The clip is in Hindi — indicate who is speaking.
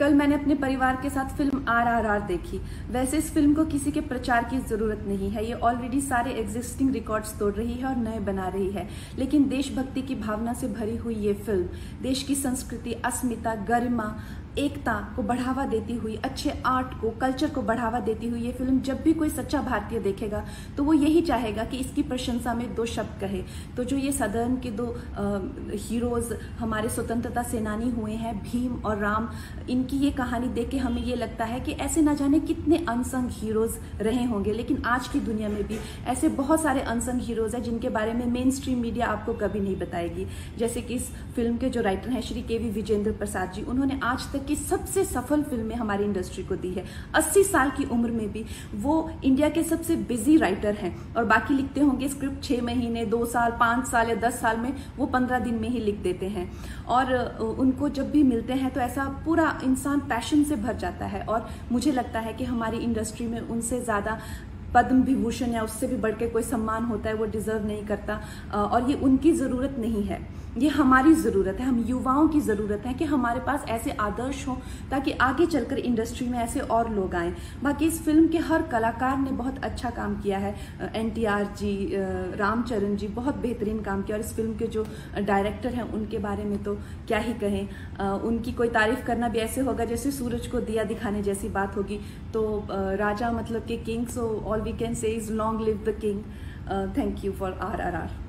Speaker 1: कल मैंने अपने परिवार के साथ फ़िल्म आर आर आर देखी। वैसे इस फ़िल्म को किसी के प्रचार की ज़रूरत नहीं है। ये ऑलरेडी सारे एग्जिस्टिंग रिकॉर्ड्स तोड़ रही है और नए बना रही है। लेकिन देशभक्ति की भावना से भरी हुई ये फ़िल्म, देश की संस्कृति, अस्मिता, गरिमा एकता को बढ़ावा देती हुई, अच्छे आर्ट को, कल्चर को बढ़ावा देती हुई ये फ़िल्म जब भी कोई सच्चा भारतीय देखेगा तो वो यही चाहेगा कि इसकी प्रशंसा में दो शब्द कहे। तो जो ये सदर्न के दो हीरोज हमारे स्वतंत्रता सेनानी हुए हैं, भीम और राम, इनकी ये कहानी देख के हमें ये लगता है कि ऐसे ना जाने कितने अनसंग हीरोज रहे होंगे। लेकिन आज की दुनिया में भी ऐसे बहुत सारे अनसंग हीरोज हैं जिनके बारे में मेन स्ट्रीम मीडिया आपको कभी नहीं बताएगी। जैसे कि इस फ़िल्म के जो राइटर हैं, श्री के वी. विजेंद्र प्रसाद जी, उन्होंने आज तक की सबसे सफल फ़िल्में हमारी इंडस्ट्री को दी है। 80 साल की उम्र में भी वो इंडिया के सबसे बिज़ी राइटर हैं। और बाकी लिखते होंगे स्क्रिप्ट छह महीने, दो साल, पाँच साल या दस साल में वो पंद्रह दिन में ही लिख देते हैं। और उनको जब भी मिलते हैं तो ऐसा पूरा इंसान पैशन से भर जाता है। और मुझे लगता है कि हमारी इंडस्ट्री में उनसे ज़्यादा पद्म विभूषण या उससे भी बढ़ के कोई सम्मान होता है, वो डिजर्व नहीं करता। और ये उनकी ज़रूरत नहीं है। ये हमारी ज़रूरत है। हम युवाओं की ज़रूरत है कि हमारे पास ऐसे आदर्श हों ताकि आगे चलकर इंडस्ट्री में ऐसे और लोग आए। बाकी इस फ़िल्म के हर कलाकार ने बहुत अच्छा काम किया है। N T R ji Ramcharan ji बहुत बेहतरीन काम किया। और इस फ़िल्म के जो डायरेक्टर हैं, उनके बारे में तो क्या ही कहें। उनकी कोई तारीफ़ करना भी ऐसे होगा जैसे सूरज को दिया दिखाने जैसी बात होगी। तो राजा मतलब कि king so all all we can say is long live the king. Uh, thank you for RRR.